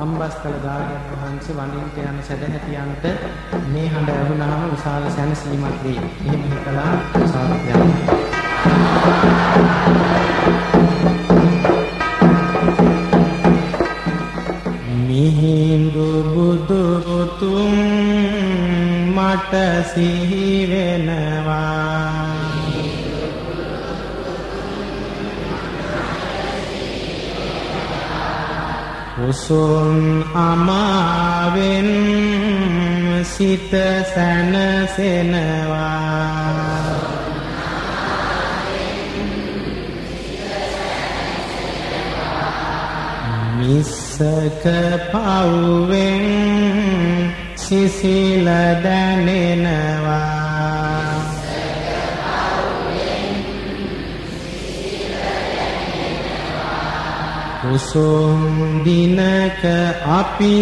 අම්බස්කල දායකයන් වහන්සේ වඳින්ට යන සදැහැතියන්ට මේ හඬ ඇහුණාම විශාල සැනසීමක් වේ. එහෙම හිතලා සාර්ථකයක්. මිහිඳු බුදු පුතුන් මට සිහි වෙනවා උසුන් අමාවෙන් සිත සැනසෙනවා. මිස්සක පව්වෙන් සිසිල දැනෙනවා. උසුම් දිනක අපි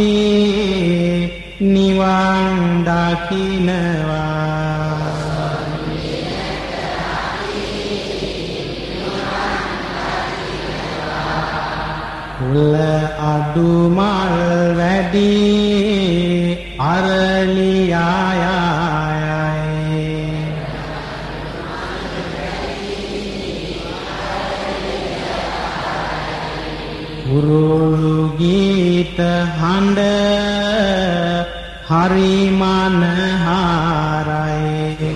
නිවන් දකින්නවා කුල අඩු මල් වැඩි අරලියායයි උරුළු ගීත හඬ හරිමන හාරයි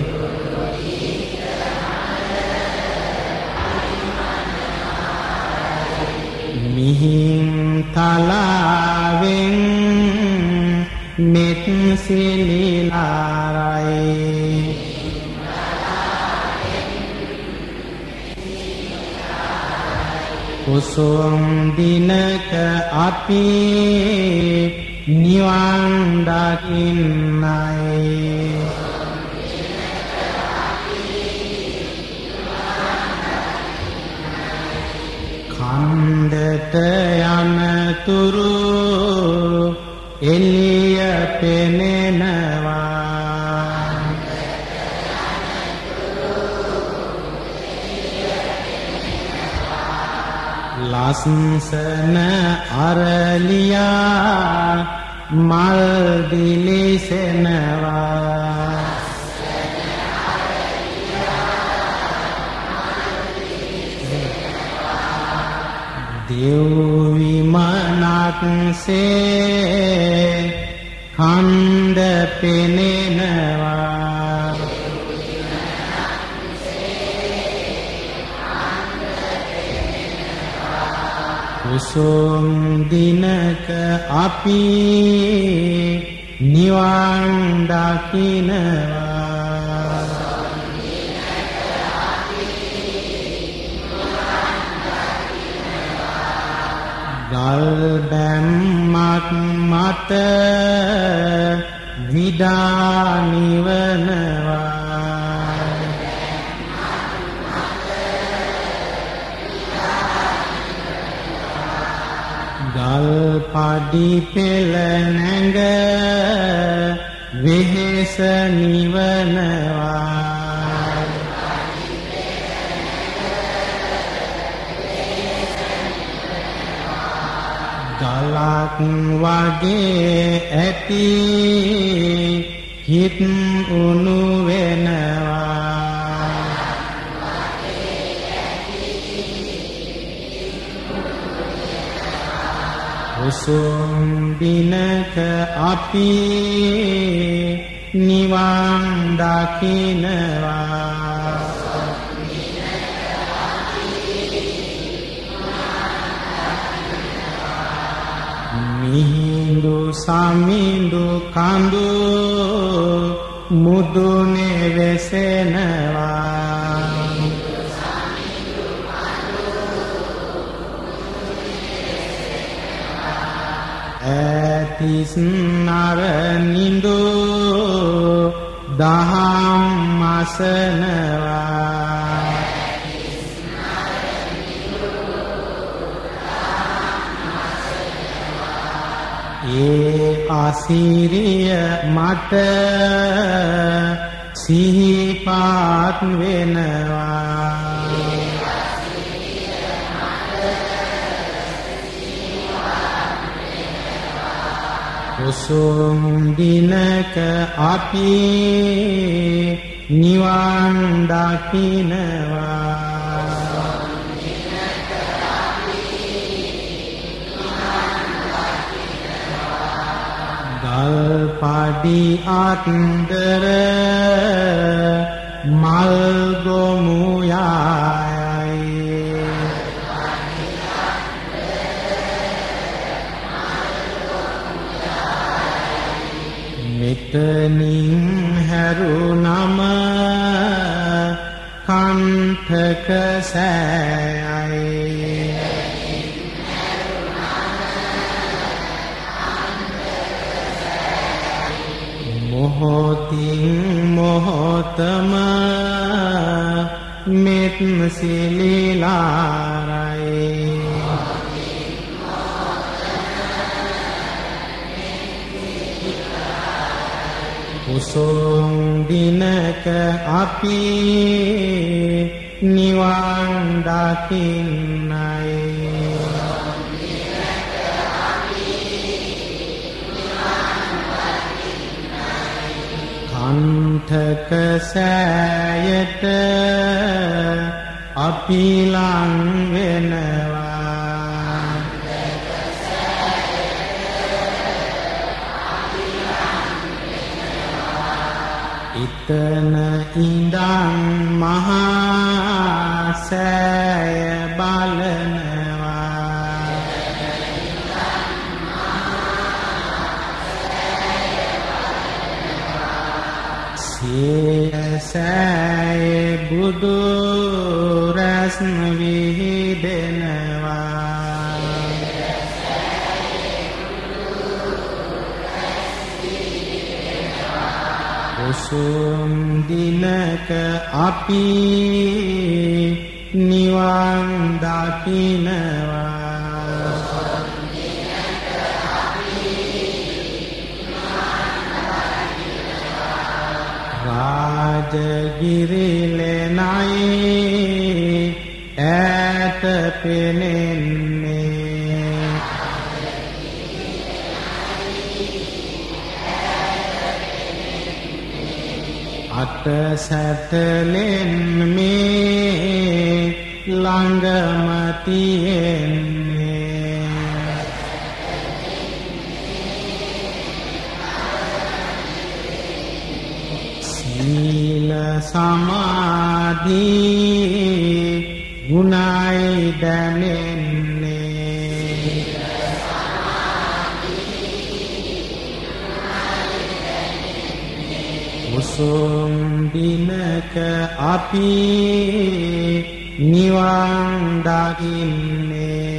මිහින් තලාවෙන් මෙත් සිලිලාරයි කුසුම් දිනක අපි නිවන් දකින්නයි. කන්දට යනතුරු එළිය පෙනෙනවා ලස්සන අරලියා මල් දිලිසෙනවා. දෙව් විමනක්සේ කන්ද පෙනෙනවා. කුසුම් දිනක අපි නිවන් දකින්නවා ගල් බැම්මක් මත විඩා නිවනවා. පඩි පෙළ නැඟ වෙහෙස නිවනවා. ගලක් වගේ ඇති හිත් උණු වෙනවා. උසුම් දිනක අපි නිවන් දකින්නවා මිහිඳු සමිඳු කඳු මුදුනේ වෙසෙනවා. ඇතිස් නර නිඳු දහම් අසනවා. ඒ අසිරිය මට සිහිපාත් වෙනවා. උසුම් දිනක අපි නිවන් දකින්නවා ගල් පඩි අත්දර මල් මෙතනින් හැරුණම කණ්ඨක සෑයයි. මොහොතින් මොහොතම මෙත් සිලිලාරයි. උසුම් දිනක අපි නිවන් දකින්නයි. අන්තක සෑයට අපි ලං වෙනවා. ඉතන ඉඳන් මහා සෑය බලනවා. සෑය බුදු රැස්න අපි නිවන් දකින්නවා රාජගිරිලෙනයි ඈත පෙනෙන්නේ අට සැතලෙන් මේ ළඟම තියෙන්නේ සීල සමාධි ගුණයි දැනෙන්නේ උසුම් දිනක අපි නිවන් දකින්නේ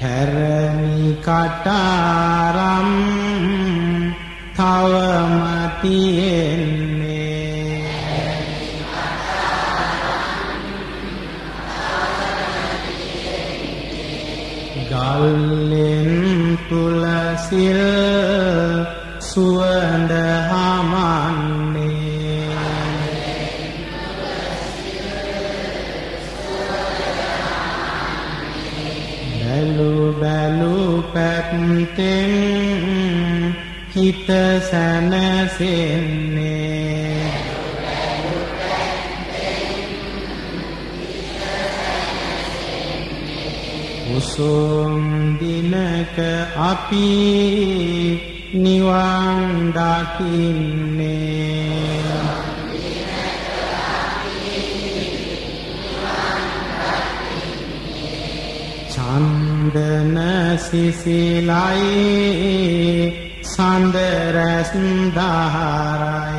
හැරමි කටාරම් තවම තියෙන්නේ. ගල්ලෙන් තුලසිල් සුවඳ හමන්නේ. බැලු බැලු පැත්තෙන් හිත සැනසෙන්නේ උසුම් දිනක අපි නිවන් දකින්නේ. චන්දන සිසිලයි සඳරස් දහරයි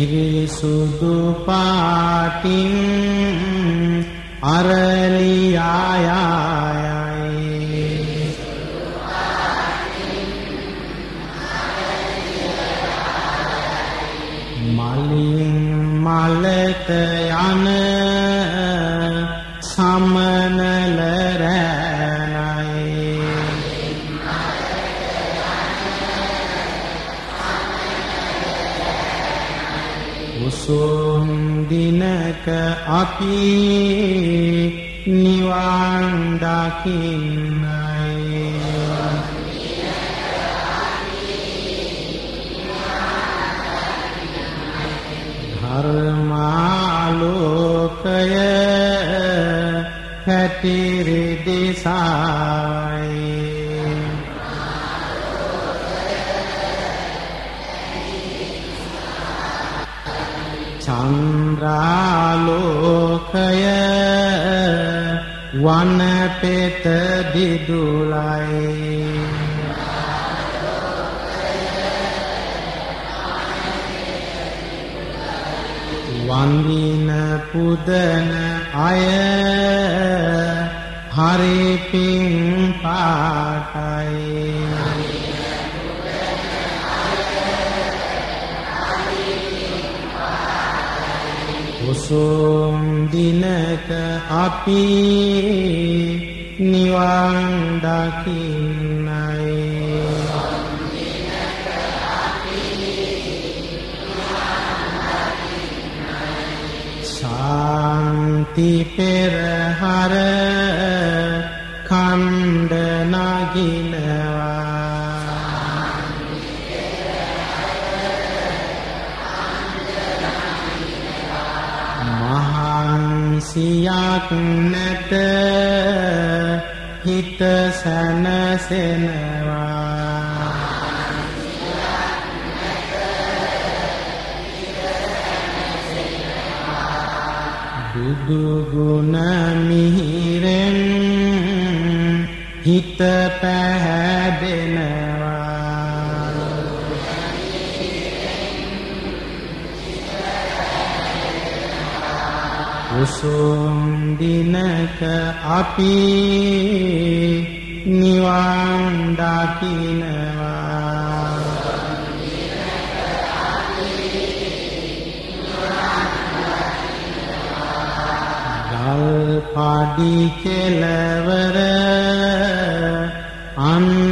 කිරිසුදු පාටින් අරලියායයි මලින් මලට යන උසුම් දිනක අපි නිවන් දකින්නයි. ධර්මාලෝකය පැතිරි දිසායි චන්ද්‍රාලෝකය වන පෙත දිදුලයි වන්දින පුදන අය හරි පිං පාටයි උසුම් දිනක අපි නිවන් දකින්නයි. ශාන්ති පෙරහර කණ්ඩ නගිනවා මහන්සියක් නැත හිත සැනසෙනවා. බුදු ගුණ මිහිරෙන් හිත පැහැදෙනවා උසුම් දිනක අපි නිවන් දකින්නවා ගල් පාඩි කෙලවර අන්න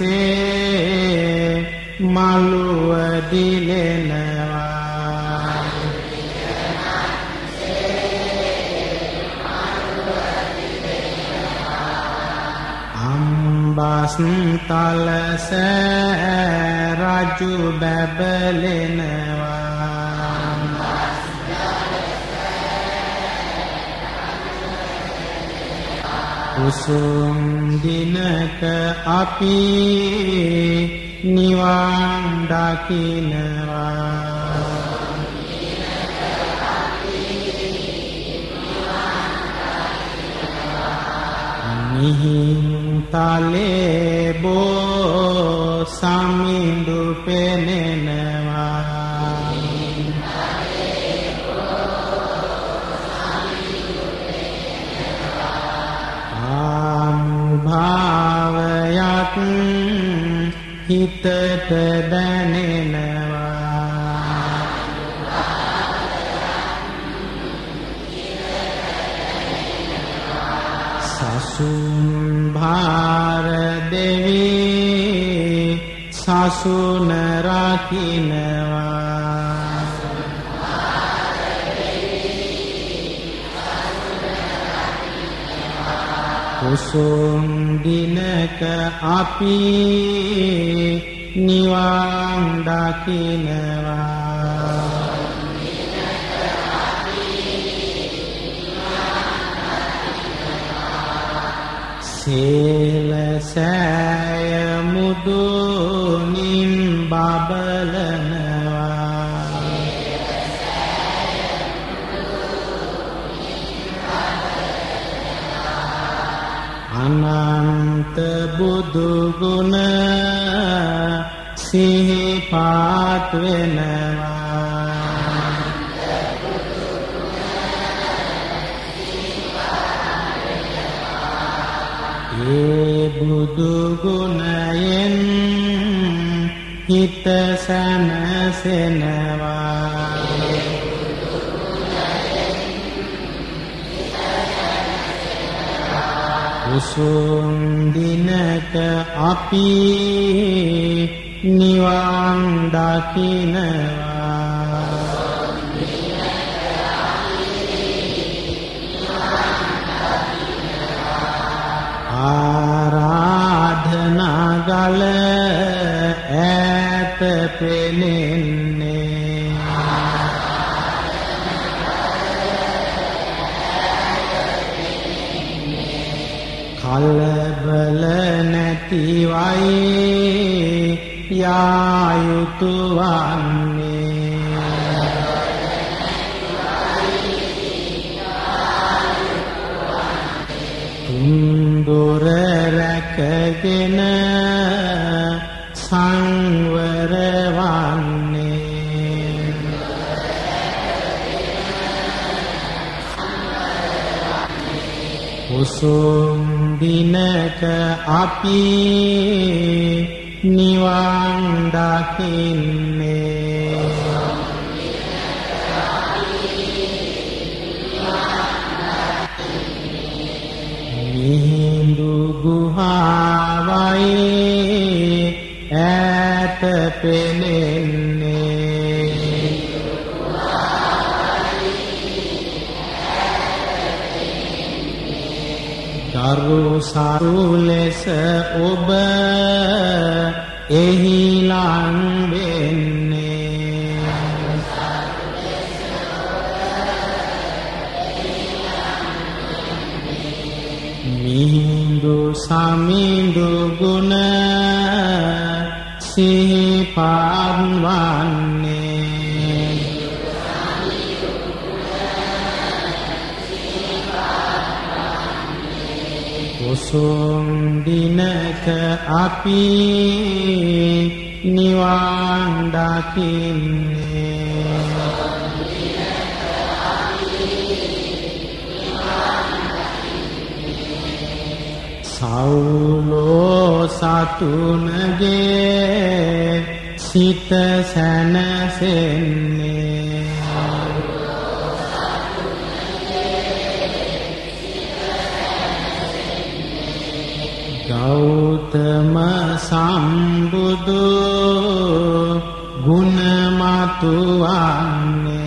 වියනක්සේ මලුව දිලෙනවා. අම්බස් තලස රජු බැබලෙනවා. උසුම් දිනක අපි නිවන් දකින්නවා මිහින් තලේ බෝ සමිඳු පෙනෙනවා හිතට දැනෙනවා. සසුන් භාර දෙවි සසුන රකින්නවා කුසුම් දිනක අපි නිවන් දකින්නවා සීල සෑය මුදුනින් බබලනවා අනන්ත බුදු ගුණ සිහිපත් වෙනවා. ඒ බුදු ගුණයෙන් හිත සනසෙනවා. උසුම් දිනක අපි නිවන් දකින්නවා ආරාධනා ගල ඈත පෙනෙන්නේ නැතිවයි යා යුතු වන්නේ. තුන්දොර රැකගෙන සංවර වන්නේ. උසුම් දිනක අපි නිවන් දකින්නේ. මිහිඳු ගුහාවයි ඈත පෙනෙන්නේ දරු සරු ලෙස ඔබ එහි ලං වෙන්නේ මිහිඳු සමිඳු ගුණ සිහිපත් උසුම් දිනක අපි නිවන් දකින්නේ සෞලෝ සතුනගේ සිත සැනසෙන්නේ. ගෞතම සම්බුදු ගුණමතු වන්නේ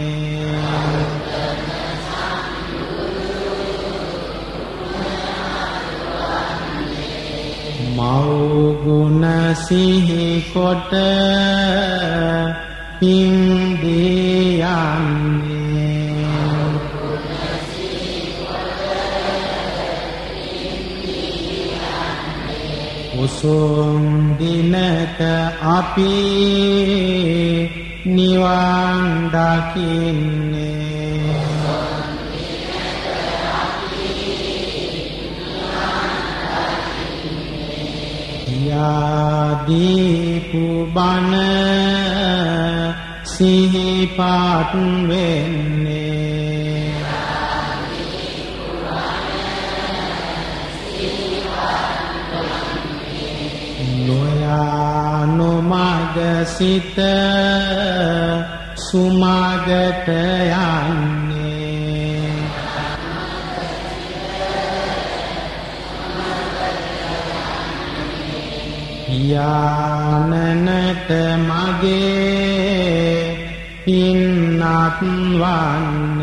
මෞගුණ සිහි කොට පින්දියන්නේ උසුම් දිනක අපි නිවන් දකින්නේ. යාදීපු බන සිහිපත් වෙන්නේ. නොමග සිත සුමගට යන්නේ. යානනට මගේ පින්නත් වන්නේ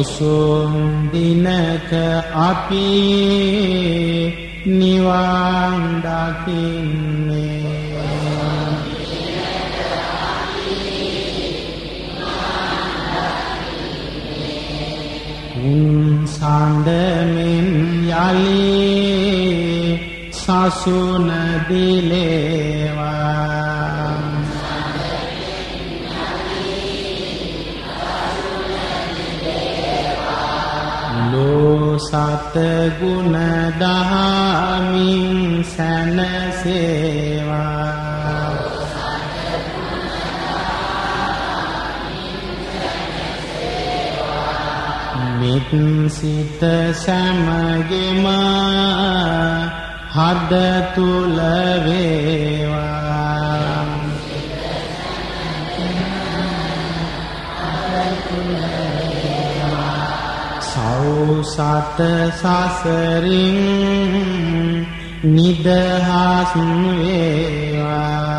උසුම් දිනක අපි නිවන් දකින්නේ. උන් සඳමින් යලි සසුන දිලේවා. ලෝ සත ගුණ දහමින් සැනසේවා. මිත් සිත සමගෙම හද තුල වේවා. සත සසරින් නිදහස් වේවා.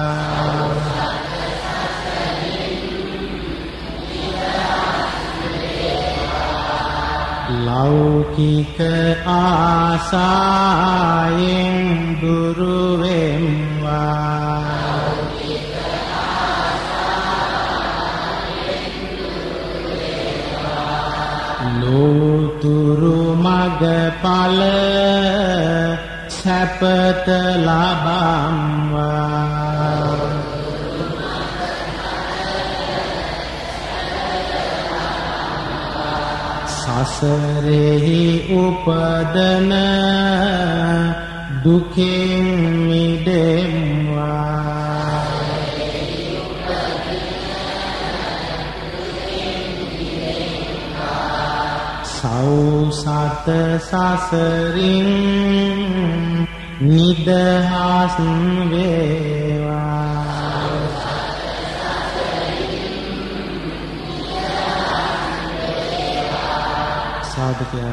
ලෞකික ආසායෙන් දුරු වෙම්වා. ලෝතුරු මග ඵල සැපත ලබම්වා සසරෙහි උපදන දුකෙන් මිදෙම්වා සෞසත සසරින් නිදහස් වේවා. සාදු කියන්නේ